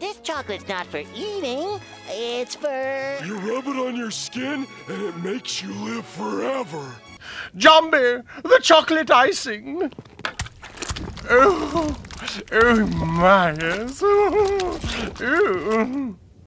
This chocolate's not for eating. It's for. You rub it on your skin and it makes you live forever. Jambi, the chocolate icing. Oh, oh my, yes. Oh.